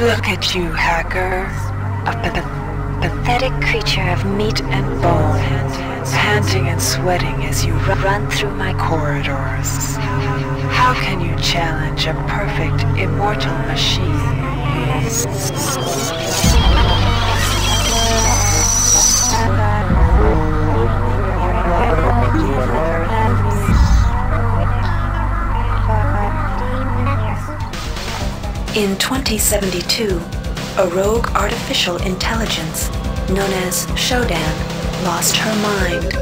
Look at you, hacker. A pathetic creature of meat and bone, panting and sweating as you ru- run through my corridors. How can you challenge a perfect, immortal machine? In 2072, a rogue artificial intelligence known as Shodan lost her mind.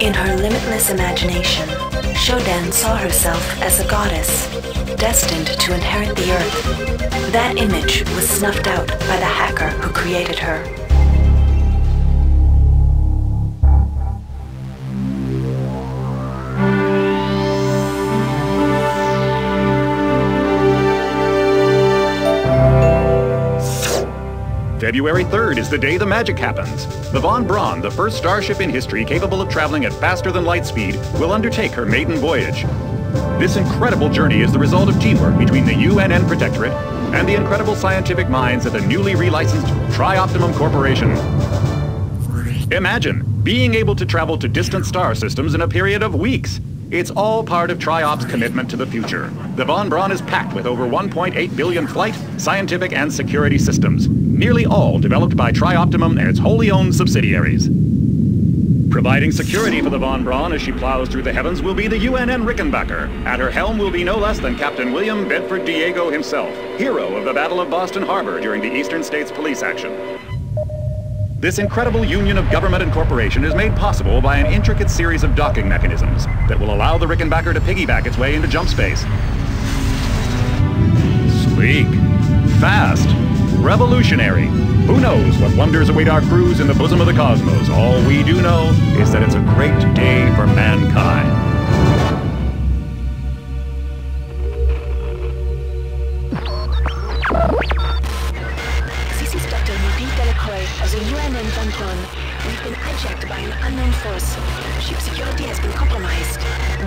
In her limitless imagination, Shodan saw herself as a goddess, destined to inherit the earth. That image was snuffed out by the hacker who created her. February 3rd is the day the magic happens. The Von Braun, the first starship in history capable of traveling at faster than light speed, will undertake her maiden voyage. This incredible journey is the result of teamwork between the UNN Protectorate and the incredible scientific minds at the newly relicensed Trioptimum Corporation. Imagine being able to travel to distant star systems in a period of weeks. It's all part of TRIOP's commitment to the future. The Von Braun is packed with over 1.8 billion flight, scientific, and security systems, nearly all developed by Trioptimum and its wholly owned subsidiaries. Providing security for the Von Braun as she plows through the heavens will be the UNN Rickenbacker. At her helm will be no less than Captain William Bedford Diego himself, hero of the Battle of Boston Harbor during the Eastern States Police action. This incredible union of government and corporation is made possible by an intricate series of docking mechanisms that will allow the Rickenbacker to piggyback its way into jump space. Sleek, fast, revolutionary. Who knows what wonders await our crews in the bosom of the cosmos? All we do know is that it's a great day for mankind. UNN We've been hijacked by an unknown force. Ship security has been compromised.